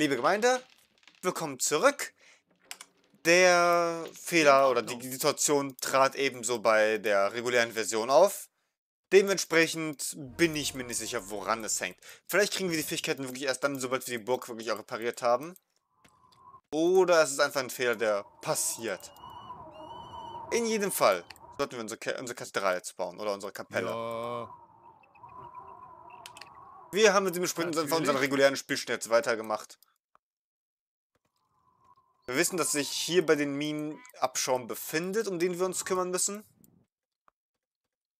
Liebe Gemeinde, willkommen zurück. Der Fehler oder die Situation trat ebenso bei der regulären Version auf. Dementsprechend bin ich mir nicht sicher, woran es hängt. Vielleicht kriegen wir die Fähigkeiten wirklich erst dann, sobald wir die Burg wirklich auch repariert haben. Oder es ist einfach ein Fehler, der passiert. In jedem Fall sollten wir unsere, unsere Kathedrale jetzt bauen oder unsere Kapelle. Ja. Wir haben mit dem Sprint einfach unseren regulären Spielschnitt jetzt weitergemacht. Wir wissen, dass sich hier bei den Minen Abschaum befindet, um den wir uns kümmern müssen.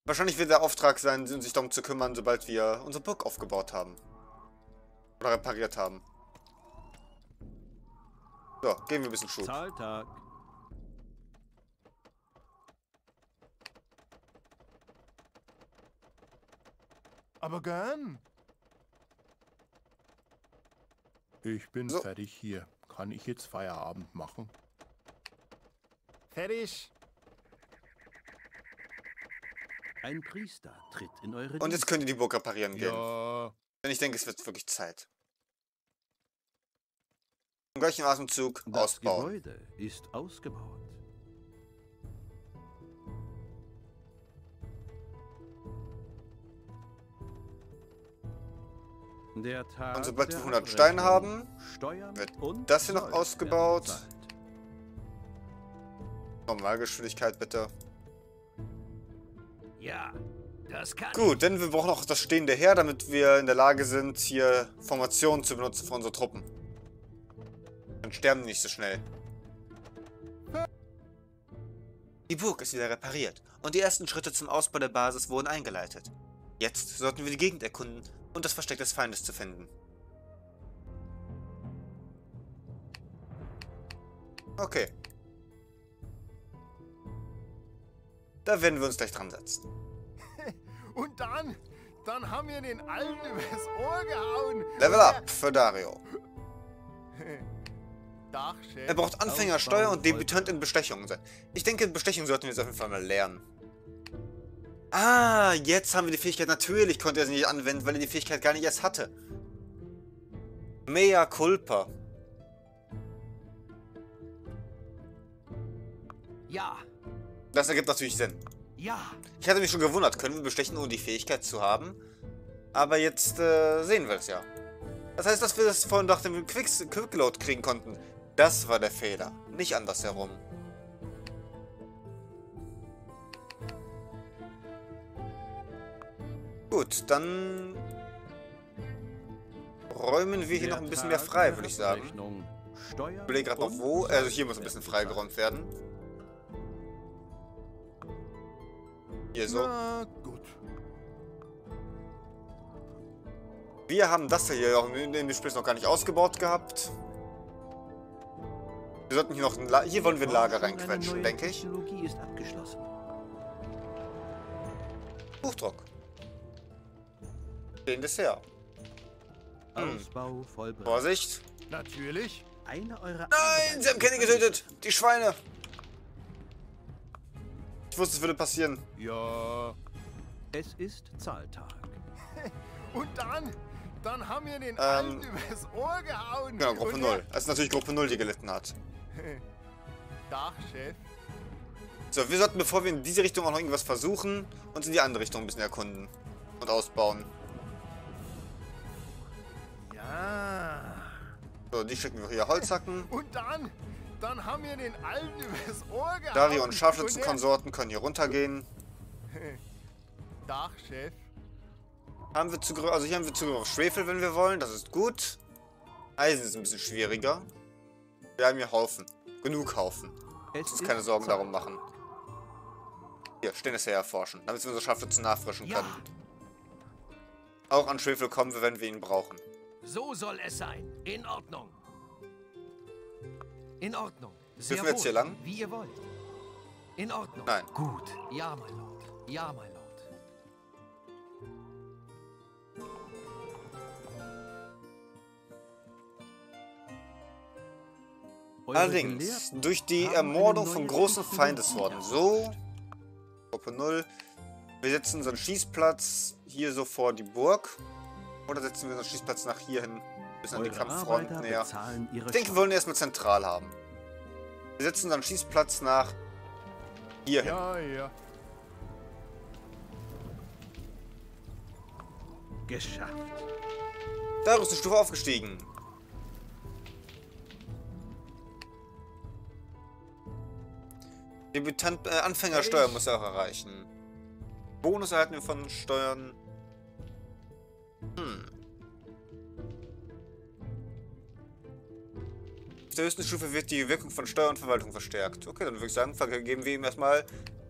Wahrscheinlich wird der Auftrag sein, sich darum zu kümmern, sobald wir unsere Burg aufgebaut haben. Oder repariert haben. So, geben wir ein bisschen Schub. Zahltag. Aber gern. Ich bin so. fertig hier. Kann ich jetzt Feierabend machen? Fertig. Ein Priester tritt in eure Und jetzt könnt ihr die Burg reparieren gehen. Ja. Denn ich denke, es wird wirklich Zeit. Im gleichen Atemzug das ausbauen. Das Gebäude ist ausgebaut. Und sobald wir 100 Steine haben, wird das hier noch ausgebaut. Normalgeschwindigkeit bitte. Ja, das kann Gut, denn wir brauchen auch das stehende Heer, damit wir in der Lage sind, hier Formationen zu benutzen für unsere Truppen. Dann sterben die nicht so schnell. Die Burg ist wieder repariert und die ersten Schritte zum Ausbau der Basis wurden eingeleitet. Jetzt sollten wir die Gegend erkunden und das Versteck des Feindes zu finden. Okay. Da werden wir uns gleich dran setzen. Und dann, dann haben wir den Alten übers Ohr gehauen. Level up für Dario. Er braucht Anfänger, Steuer und Debütant in Bestechung. Ich denke, in Bestechung sollten wir es auf jeden Fall mal lernen. Ah, jetzt haben wir die Fähigkeit. Natürlich konnte er sie nicht anwenden, weil er die Fähigkeit gar nicht erst hatte. Mea culpa. Ja. Das ergibt natürlich Sinn. Ja. Ich hatte mich schon gewundert, können wir bestechen, ohne die Fähigkeit zu haben? Aber jetzt äh, sehen wir es ja. Das heißt, dass wir das vorhin nach dem Quickload kriegen konnten. Das war der Fehler, nicht andersherum. Gut, dann räumen wir hier noch ein bisschen mehr frei, würde ich sagen. Ich überlege gerade noch wo. Also hier muss ein bisschen freigeräumt werden. Hier so. Wir haben das hier auch in dem Spiel noch gar nicht ausgebaut gehabt. Wir sollten hier noch ein La Hier wollen wir ein Lager reinquetschen, denke ich. Buchdruck den Dessert. Hm. Ausbau vollbracht. Vorsicht. Natürlich. Eine eurer Nein, sie haben Kenny getötet. Die Schweine. Ich wusste, es würde passieren. Ja. Es ist Zahltag. Und dann, dann haben wir den ähm, Alten übers Ohr gehauen. Genau, Gruppe 0. Es ist natürlich Gruppe 0, die gelitten hat. Dach, Chef. So, wir sollten, bevor wir in diese Richtung auch noch irgendwas versuchen, uns in die andere Richtung ein bisschen erkunden und ausbauen. So, die schicken wir hier Holzhacken. Und dann, dann haben wir den Alten übers Ohr gehauen. Dario und Scharfschützenkonsorten können hier runtergehen. Dach, Chef. Haben wir Zugriff, also hier haben wir Zugriff auf Schwefel, wenn wir wollen. Das ist gut. Eisen ist ein bisschen schwieriger. Wir haben hier Haufen. Genug Haufen. Lass uns keine Sorgen darum machen. Hier, Stehendes her erforschen, damit wir unsere Scharfschützen nachfrischen können. Ja. Auch an Schwefel kommen wir, wenn wir ihn brauchen. So soll es sein. In Ordnung. In Ordnung. Sehr Dürfen wir jetzt hier lang? Wie ihr wollt. In Ordnung. Nein. Gut. Ja, mein Lord. Ja, mein Lord. Allerdings, durch die Ermordung von großen Feindeshorden, so, Gruppe 0, wir setzen unseren Schießplatz hier so vor die Burg. Oder setzen wir unseren Schießplatz nach hier hin? Bis an die Kampffront Arbeiter näher. Ich denke, wir wollen erstmal zentral haben. Wir setzen unseren Schießplatz nach hier hin. Ja, ja. Geschafft. Da ist eine Stufe aufgestiegen. Debütant, äh, Anfängersteuer muss er auch erreichen. Bonus erhalten wir von Steuern. Der höchsten Stufe wird die Wirkung von Steuer und Verwaltung verstärkt. Okay, dann würde ich sagen, vergeben wir ihm erstmal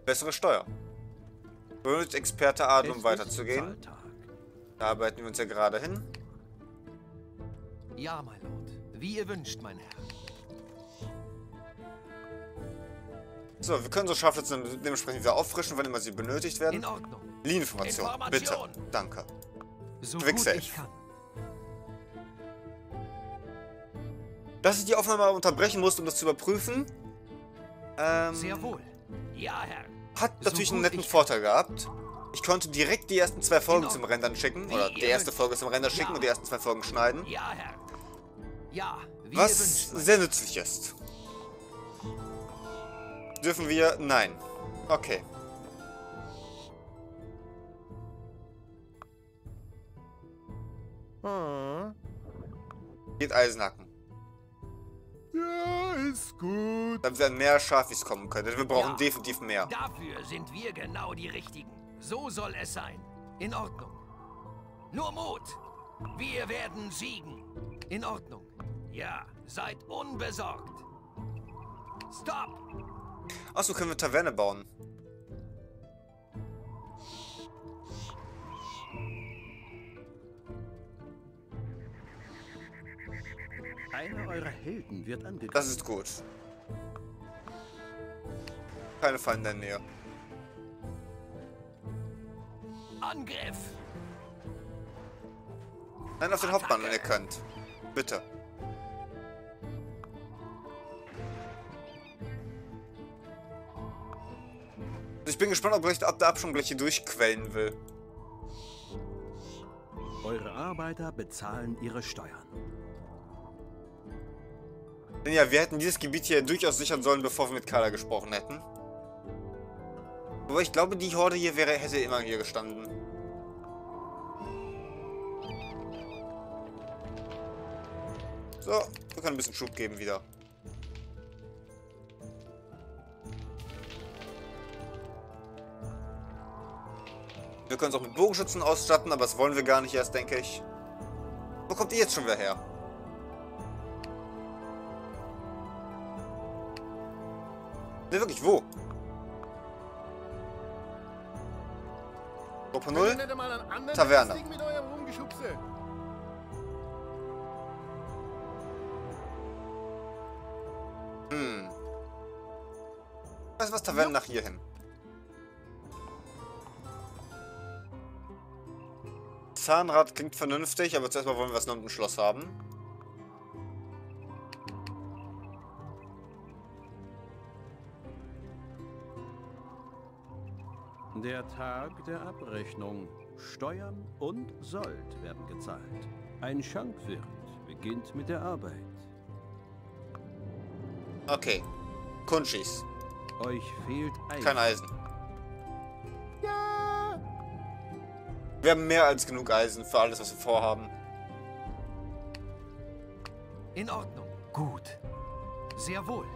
bessere Steuer. Benutzt Experte Adel, um weiterzugehen. Da arbeiten wir uns ja gerade hin. Ja, mein Lord. Wie ihr wünscht, mein Herr. So, wir können so Scharfschützen dementsprechend wieder auffrischen, wann immer sie benötigt werden. In Ordnung. Linieninformation, bitte. Danke. So Quick gut save. ich kann. Dass ich die Aufnahme mal unterbrechen musste, um das zu überprüfen, ähm, Sehr wohl. Ja, Herr. hat So natürlich einen netten. Vorteil gehabt. Ich konnte direkt die ersten zwei Folgen Genau. zum Rendern schicken, Wie oder die erste. Folge zum Render schicken Ja. und die ersten zwei Folgen schneiden. Ja, Herr. Ja, Was sehr nützlich ist. Dürfen wir? Nein. Okay. Hm. Geht Eisenhacken. Ja, ist gut. Wir an mehr Schafis kommen können. Denn wir brauchen Ja. definitiv mehr. Dafür sind wir genau die Richtigen. So soll es sein. In Ordnung. Nur Mut. Wir werden siegen. In Ordnung. Ja, seid unbesorgt. Stop! Achso, können wir Taverne bauen. Einer eurer Helden wird angegriffen. Das ist gut. Keine Feinde in der Nähe. Angriff! Nein, auf den Hauptmann, wenn ihr könnt. Bitte. Ich bin gespannt, ob, gleich, ob der Abschwung gleich hier durchquellen will. Eure Arbeiter bezahlen ihre Steuern. Denn ja, wir hätten dieses Gebiet hier durchaus sichern sollen, bevor wir mit Kala gesprochen hätten. Aber ich glaube, die Horde hier wäre, hätte immer hier gestanden. So, wir können ein bisschen Schub geben wieder. Wir können es auch mit Bogenschützen ausstatten, aber das wollen wir gar nicht erst, denke ich. Wo kommt ihr jetzt schon wieder her? Ne, wirklich, wo? Gruppe Könnt ihr 0? nicht einmal einen anderen Taverne. Hm. Weißt du was, Taverne nach hier hin. Zahnrad klingt vernünftig, aber zuerst mal wollen wir was noch im Schloss haben. Der Tag der Abrechnung. Steuern und Sold werden gezahlt. Ein Schankwirt beginnt mit der Arbeit. Okay. Kunschis. Euch fehlt Eisen. Kein Eisen. Ja. Wir haben mehr als genug Eisen für alles, was wir vorhaben. In Ordnung. Gut. Sehr wohl.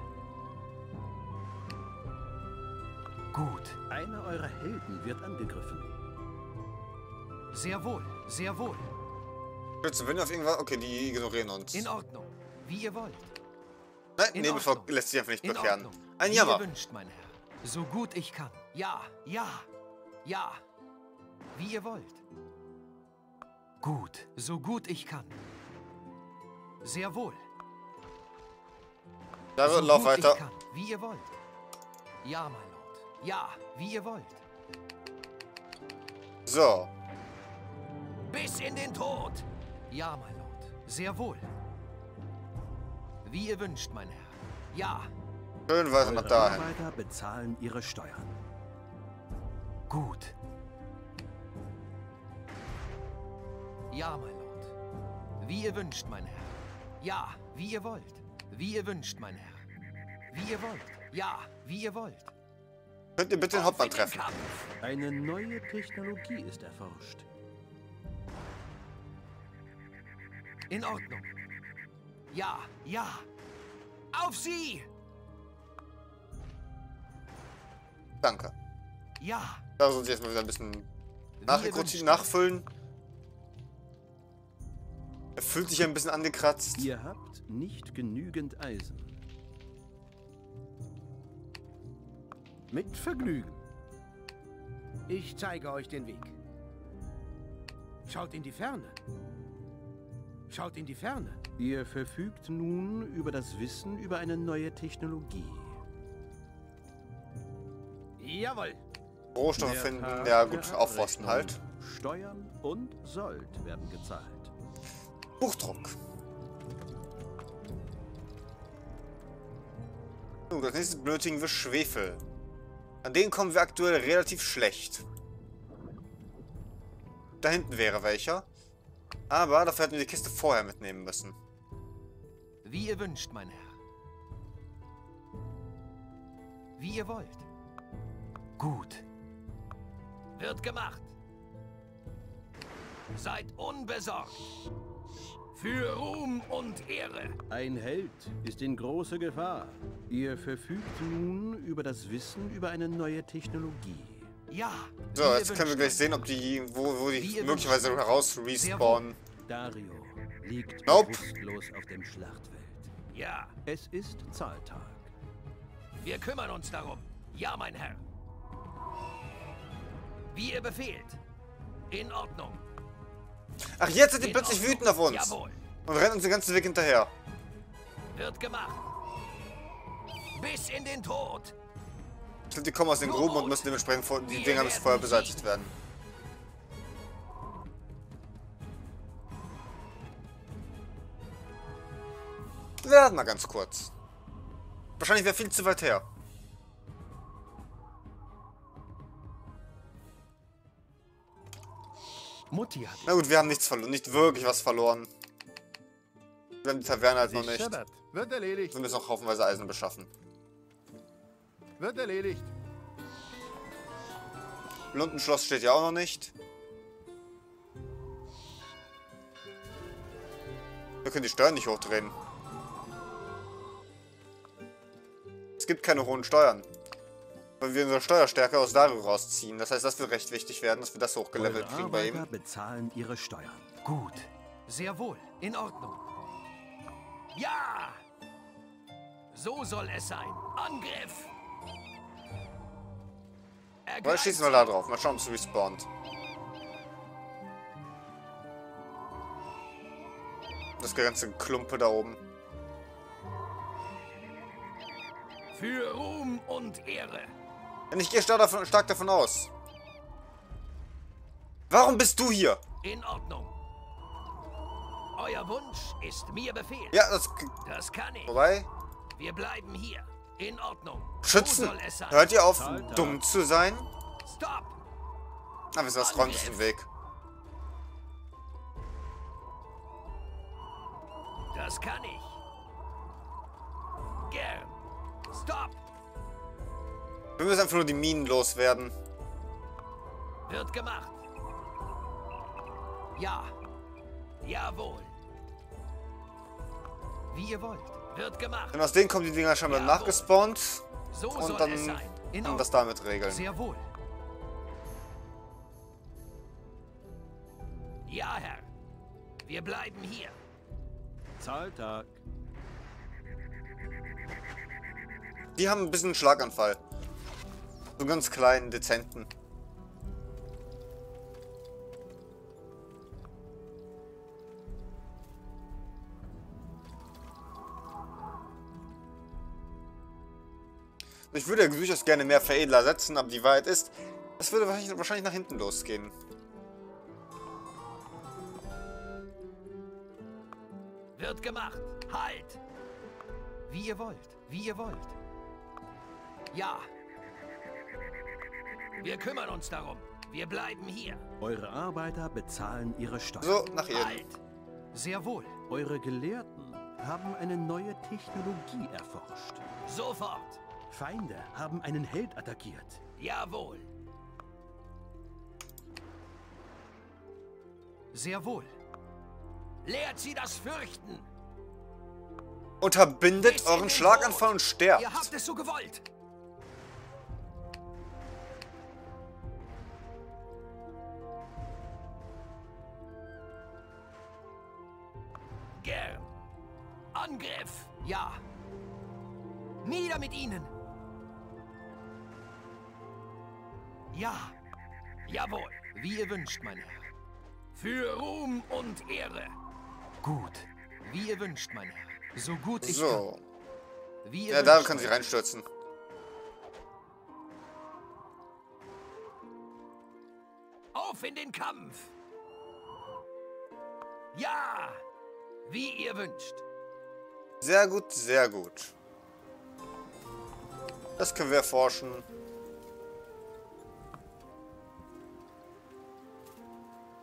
Gut. Einer eurer Helden wird angegriffen. Sehr wohl. Sehr wohl. Schützen, wenn wir auf irgendwas... Okay, die ignorieren uns. In Ordnung. Wie ihr wollt. Nein, in Ordnung. lässt sich einfach nicht bekehren. Ein Wie Jammer. ihr wünscht, mein Herr. So gut ich kann. Ja, ja, ja. Wie ihr wollt. Gut. So gut ich kann. Sehr wohl. Da so lauf gut weiter. Ich kann. Wie ihr wollt. Ja, mein. Ja, wie ihr wollt. So. Bis in den Tod. Ja, mein Lord. Sehr wohl. Wie ihr wünscht, mein Herr. Ja, Schön weiter nach Eure dahin. Arbeiter bezahlen ihre Steuern. gut. Ja, mein Lord. Wie ihr wünscht, mein Herr. Ja, wie ihr wollt. Wie ihr wünscht, mein Herr. Wie ihr wollt. Ja, wie ihr wollt. Könnt ihr bitte den Hauptmann treffen? Eine neue Technologie ist erforscht. In Ordnung. Ja, ja. Auf sie! Danke. Ja. Da soll ich jetzt mal wieder ein bisschen nachrekrutieren, nachfüllen. Er fühlt sich ein bisschen angekratzt. Ihr habt nicht genügend Eisen. Mit Vergnügen. Ich zeige euch den Weg. Schaut in die Ferne. Schaut in die Ferne. Ihr verfügt nun über das Wissen über eine neue Technologie. Jawohl. Rohstoffe finden, ja der gut, aufforsten halt. Steuern und Sold werden gezahlt. Buchdruck. Gut, als nächstes benötigen wir Schwefel. An den kommen wir aktuell relativ schlecht. Da hinten wäre welcher. Aber dafür hätten wir die Kiste vorher mitnehmen müssen. Wie ihr wünscht, mein Herr. Wie ihr wollt. Gut. Wird gemacht. Seid unbesorgt. Für Ruhm und Ehre. Ein Held ist in großer Gefahr. Ihr verfügt nun über das Wissen über eine neue Technologie. Ja. So, jetzt können wir gleich sehen, ob die, wo, wo die möglicherweise heraus respawnen. Dario liegt Nope. bewusstlos auf dem Schlachtfeld. Ja. Es ist Zahltag. Wir kümmern uns darum. Ja, mein Herr. Wie ihr befehlt. In Ordnung. Ach, jetzt sind die plötzlich wütend auf uns. Jawohl. Und rennen uns den ganzen Weg hinterher. Wird gemacht. Bis in den Tod. Ich glaube, die kommen aus den Gruben und müssen dementsprechend vor, die Dinger müssen vorher beseitigt werden. Wir werden mal ganz kurz. Wahrscheinlich wäre viel zu weit her. Mutti hat. Na gut, wir haben nichts verloren, nicht wirklich was verloren. Wir haben die Taverne halt noch nicht. Wird erledigt. Wir müssen noch haufenweise Eisen beschaffen. Wird erledigt. Lundenschloss steht ja auch noch nicht. Wir können die Steuern nicht hochdrehen. Es gibt keine hohen Steuern. Weil wir unsere Steuerstärke aus Dario rausziehen. Das heißt, das wird recht wichtig werden, dass wir das hochgelevelt kriegen bei ihm. bezahlen ihre Steuern. Gut. Sehr wohl. In Ordnung. Ja! So soll es sein. Angriff! Ergreift schießen wir da drauf. Mal schauen, ob es respawnt. Das ganze Klumpe da oben. Für Ruhm und Ehre. Denn ich gehe stark davon, stark davon aus. Warum bist du hier? In Ordnung. Euer Wunsch ist mir Befehl. Ja, das... Das kann ich. Vorbei. Wir bleiben hier. In Ordnung. Schützen! Hört ihr auf, Alter. dumm zu sein? Stop! Ihr was? Räumt es den Weg. Das kann ich. Gern. Stop! Wir müssen einfach nur die Minen loswerden. Wird gemacht. Ja. Jawohl. Wie ihr wollt. Wird gemacht. Denn aus denen kommen die Dinger scheinbar Jawohl. nachgespawnt. So Und dann. In und das damit regeln. Sehr wohl. Ja, Herr. Wir bleiben hier. Zahltag. Die haben ein bisschen einen Schlaganfall. So ganz kleinen, dezenten. Ich würde durchaus gerne mehr Veredler setzen, aber die Wahrheit ist, es würde wahrscheinlich nach hinten losgehen. Wird gemacht. Halt! Wie ihr wollt. Wie ihr wollt. Ja. Wir kümmern uns darum. Wir bleiben hier. Eure Arbeiter bezahlen ihre Steuern. So, nach Erden. Halt! Sehr wohl. Eure Gelehrten haben eine neue Technologie erforscht. Sofort. Feinde haben einen Held attackiert. Jawohl. Sehr wohl. Lehrt sie das Fürchten. Unterbindet euren Schlaganfall und sterbt. Ihr habt es so gewollt. Gern. Angriff. Ja. Nieder mit ihnen. Ja. Jawohl. Wie ihr wünscht, mein Herr. Für Ruhm und Ehre. Gut. Wie ihr wünscht, mein Herr. So gut ich So. kann. Wie ihr Ja, da kann sie reinstürzen. Auf in den Kampf! Ja! Wie ihr wünscht. Sehr gut, sehr gut. Das können wir erforschen.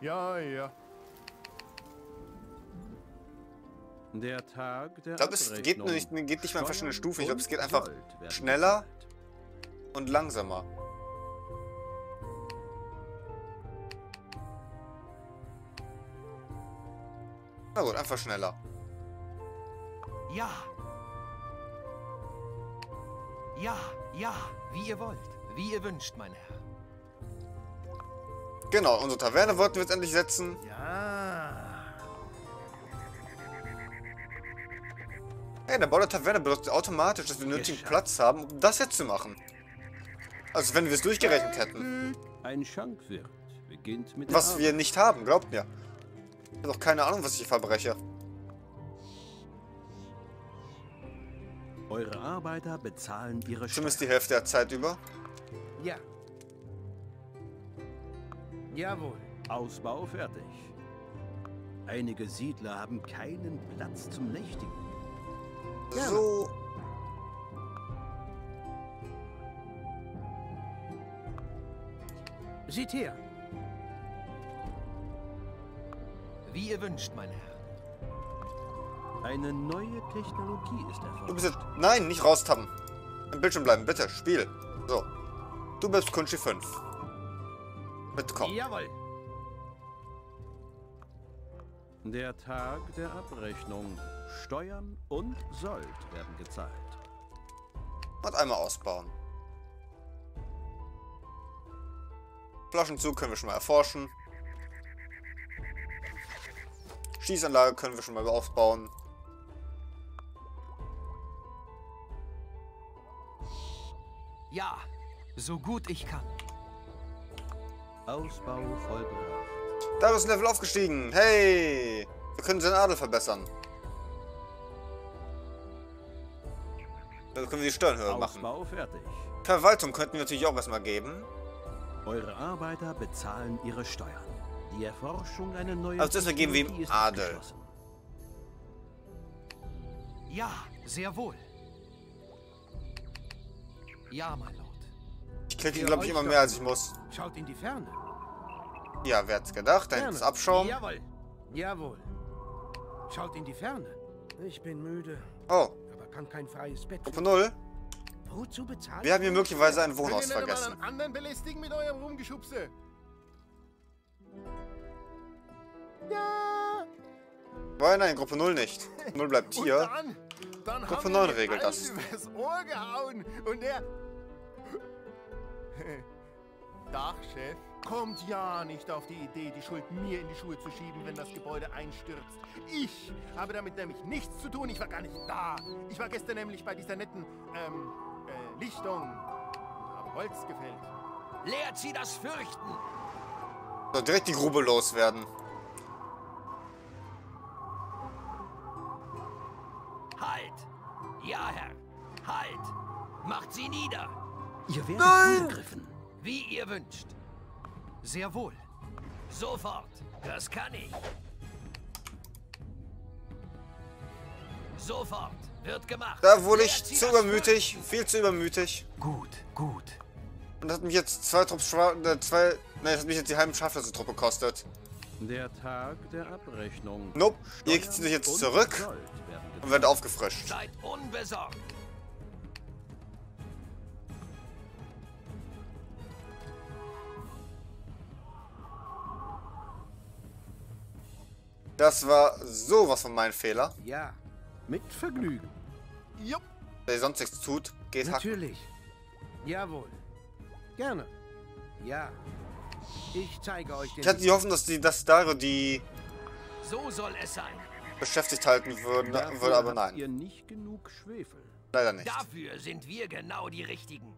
Ja, ja. Der Tag der Ich glaube, es geht nicht, geht nicht mal in verschiedene Stufen. Ich glaube, es geht einfach schneller und langsamer. Einfach schneller. Ja! Ja, ja, wie ihr wollt. Wie ihr wünscht, mein Herr. Genau, unsere Taverne wollten wir jetzt endlich setzen. Ja. Hey, der Bau der Taverne bedeutet automatisch, dass wir nötigen Geschafft. Platz haben, um das jetzt zu machen. Also wenn wir es durchgerechnet hätten. Ein Schankwirt beginnt mit Was wir nicht haben, glaubt mir. Ich habe doch keine Ahnung, was ich verbreche. Eure Arbeiter bezahlen ihre Zumindest die Steuern. Hälfte der Zeit über. Ja. Jawohl. Ausbau fertig. Einige Siedler haben keinen Platz zum Nächtigen. So. Seht her. Wie ihr wünscht, mein Herr. Eine neue Technologie ist Du erfolgt. bist jetzt. Nein, nicht raustappen. Im Bildschirm bleiben, bitte. Spiel. So. Du bleibst Kunchi 5. Mitkommen. Jawohl. Der Tag der Abrechnung. Steuern und Sold werden gezahlt. Und einmal ausbauen. Flaschenzug können wir schon mal erforschen. Schießanlage können wir schon mal aufbauen. Ja, so gut ich kann. Ausbau vollbracht. Da ist ein Level aufgestiegen. Hey! Wir können seinen Adel verbessern. Dann können wir die Steuern höher machen. Ausbau fertig. Verwaltung könnten wir natürlich auch erstmal geben. Eure Arbeiter bezahlen ihre Steuern. Die Erforschung einer neuen Also deshalb geben wir ihm Adel. Ja, sehr wohl. Ja, mein Lord. Ich kriege, Ihr glaube ich, immer mehr, als ich muss. Schaut in die Ferne. Ja, wer hat's gedacht? Ist Abschaum. Jawohl. Jawohl. Schaut in die Ferne. Ich bin müde, Oh, aber kann kein freies Bett Gruppe finden. 0. Wozu bezahlt Wir haben hier möglicherweise ein Könnt Wohnhaus vergessen. einen anderen belästigen mit eurem Rumgeschubse? Ja. Nein, nein, Gruppe 0 nicht. 0 bleibt hier. dann, dann Gruppe haben 9 wir den regelt das. übers Ohr gehauen und er... Dach, Chef. Kommt ja nicht auf die Idee, die Schuld mir in die Schuhe zu schieben, wenn das Gebäude einstürzt. Ich habe damit nämlich nichts zu tun. Ich war gar nicht da. Ich war gestern nämlich bei dieser netten, ähm, äh, Lichtung. Hab Holz gefällt. Lehrt sie das Fürchten. So, direkt die Grube loswerden. Ihr werdet angegriffen. Wie ihr wünscht. Sehr wohl. Sofort. Das kann ich. Sofort. Wird gemacht. Da wurde ich zu übermütig. Viel zu übermütig. Gut, gut. Und das hat mich jetzt zwei Trupps Schwa äh, zwei. Nein, das hat mich jetzt die halben Schaflose-Truppe gekostet. Der Tag der Abrechnung. Nope, ihr zieht euch jetzt zurück und werdet aufgefrischt. Seid unbesorgt. Das war sowas von mein Fehler. Ja, mit Vergnügen. Jupp. Wer sonst nichts tut, geht hacken. Natürlich. Jawohl. Gerne. Ja. Ich zeige euch den Ich hatte die Hoffnung, dass die, dass Dario die So soll es sein. beschäftigt halten würden, Dafür würde, aber nein. ihr nicht genug Schwefel. Leider nicht. Dafür sind wir genau die Richtigen.